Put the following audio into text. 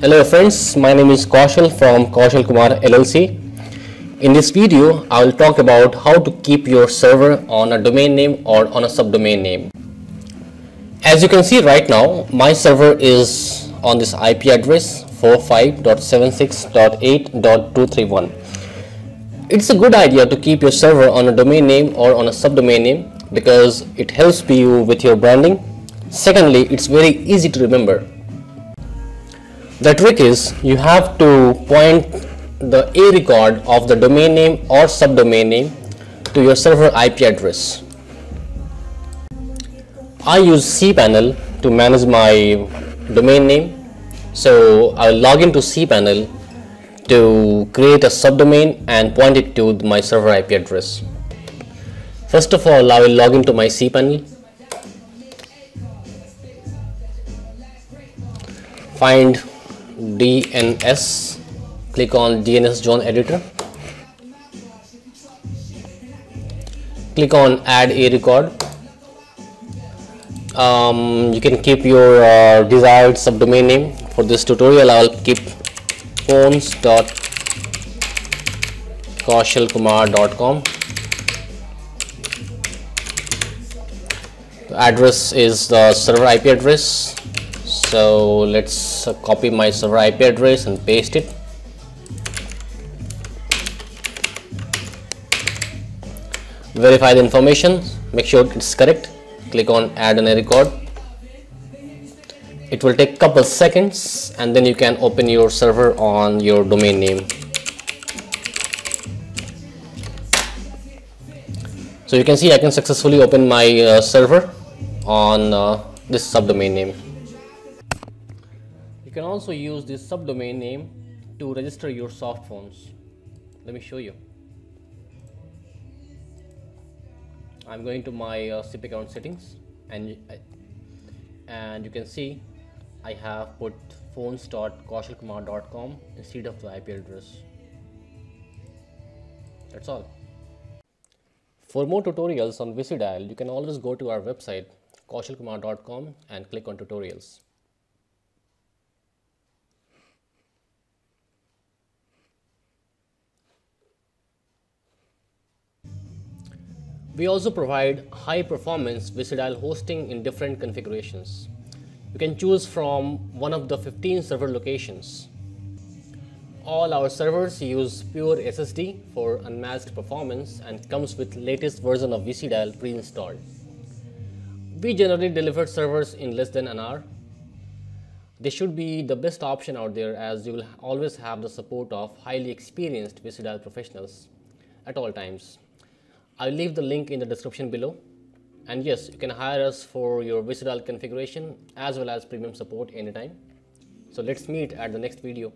Hello friends, my name is Kaushal from Kaushal Kumar LLC. In this video, I will talk about how to keep your server on a domain name or on a subdomain name. As you can see right now, my server is on this IP address 45.76.8.231. It's a good idea to keep your server on a domain name or on a subdomain name because it helps you with your branding. Secondly, it's very easy to remember. The trick is you have to point the A record of the domain name or subdomain name to your server IP address. I use cPanel to manage my domain name. So I'll log into cPanel to create a subdomain and point it to my server IP address. First of all, I will log into my cPanel. Find DNS, click on DNS Zone Editor. Click on Add a record. Um, you can keep your uh, desired subdomain name. For this tutorial, I will keep phones.kaushalkumar.com the address is the server IP address so let's copy my server IP address and paste it. Verify the information. Make sure it's correct. Click on add an record. It will take a couple seconds and then you can open your server on your domain name. So you can see I can successfully open my uh, server on uh, this subdomain name can also use this subdomain name to register your soft phones let me show you I'm going to my uh, SIP account settings and and you can see I have put phones.kaushalkumar.com instead of the IP address. That's all. For more tutorials on VICIdial, you can always go to our website kaushalkumar.com and click on tutorials. We also provide high performance VICIdial hosting in different configurations. You can choose from one of the 15 server locations. All our servers use pure SSD for unmatched performance and comes with latest version of VICIdial pre-installed. We generally deliver servers in less than an hour. They should be the best option out there as you will always have the support of highly experienced VICIdial professionals at all times. I'll leave the link in the description below. And yes, you can hire us for your VICIdial configuration as well as premium support anytime. So let's meet at the next video.